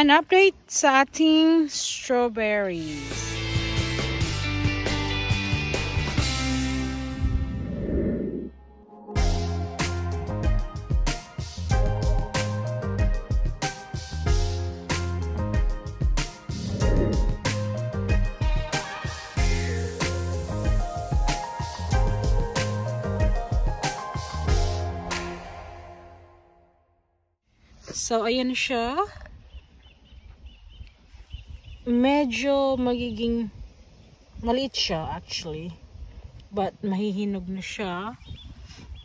an update sa ating strawberries. So, ayan siya medyo magiging maliit siya actually. But mahihinog na siya.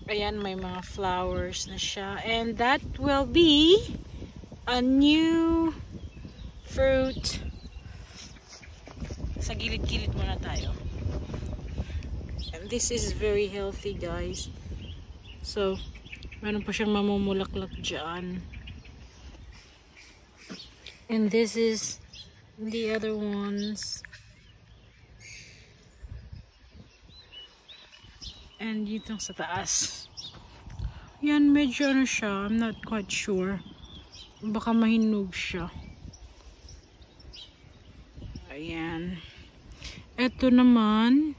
Ayan may mga flowers na siya. And that will be a new fruit. Sa gilid-gilid muna tayo. And this is very healthy guys. So meron pa siyang mamumulaklak dyan. And this is the other ones. And dito sa taas. Yan medyo ano siya I'm not quite sure. Baka mahinog siya. Ayan. Eto naman.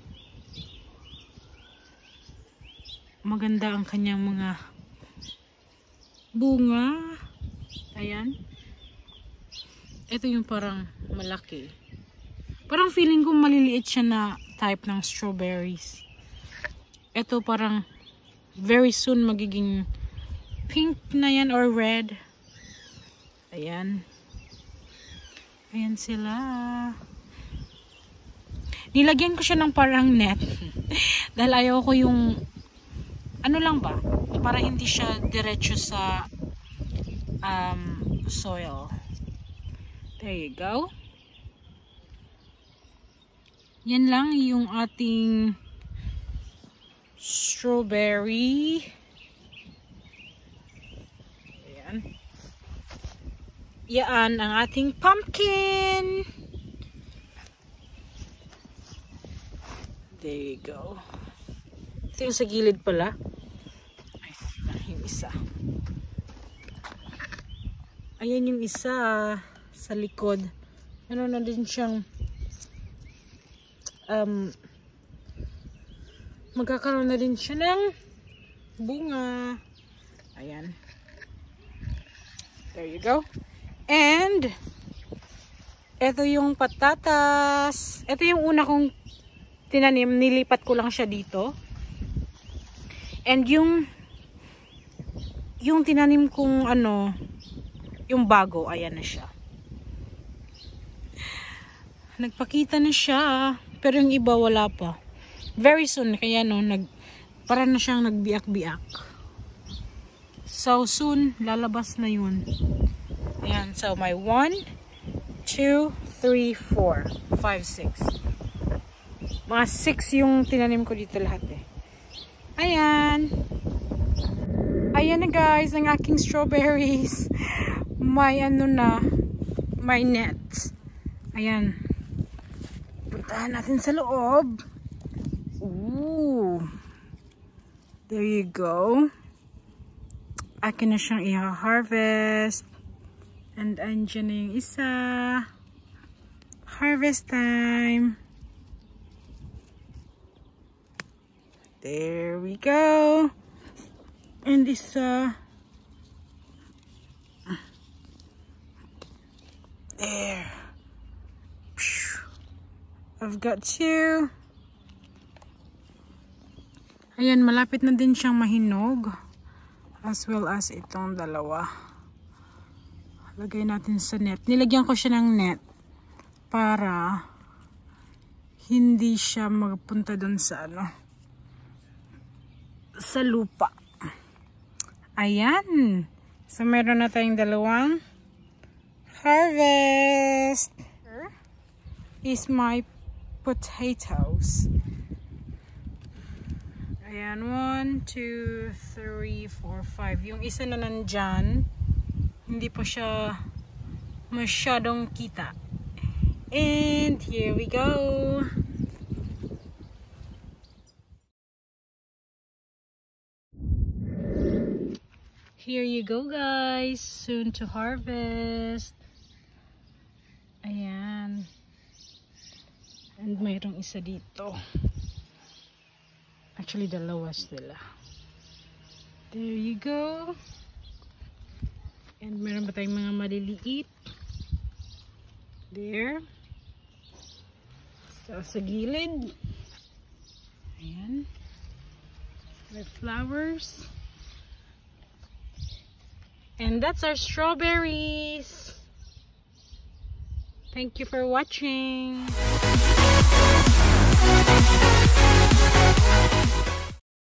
Maganda ang kanyang mga bunga. Ayan ito yung parang malaki. Parang feeling ko maliliit siya na type ng strawberries. Ito parang very soon magiging pink na yan or red. Ayan. Ayan sila. Nilagyan ko siya ng parang net. Dahil ayaw ko yung ano lang ba? Para hindi siya diretso sa um, soil. There you go. Yan lang yung ating strawberry. Ayan. Yan ang ating pumpkin. There you go. Ito yung sa gilid pala. Ay, yung isa. Ayan yung isa sa likod. Ano na din siyang um, magkakaroon na din siya ng bunga. Ayan. There you go. And ito yung patatas. Ito yung una kong tinanim. Nilipat ko lang siya dito. And yung yung tinanim kong ano yung bago, ayan na siya. Nagpakita na siya. Pero yung iba wala pa. Very soon. Kaya no, nag, para na siyang nagbiak-biak. So soon, lalabas na yun. Ayan. So may 1, 2, 3, 4, 5, 6. Mga 6 yung tinanim ko dito lahat eh. Ayan. Ayan na guys, ang aking strawberries. May ano na, may net. Ayan. Puntahan natin sa loob. Ooh. There you go. Akin na siyang i-harvest. And andyan na yung isa. Harvest time. There we go. And isa. There. I've got two. Ayan, malapit na din siyang mahinog. As well as itong dalawa. Lagay natin sa net. Nilagyan ko siya ng net para hindi siya magpunta dun sa ano sa lupa. Ayan. So, meron na tayong dalawang harvest. Is my potatoes. Ayan, 1, 2, 3, 4, 5. Yung isa na nandyan, hindi pa siya masyadong kita. And here we go. Here you go guys, soon to harvest. Ayan. And mayroong isa dito. Actually, dalawa sila. There you go. And meron ba tayong mga maliliit? There. So, sa gilid. Ayan. With flowers. And that's our strawberries. Thank you for watching. フフフフフ。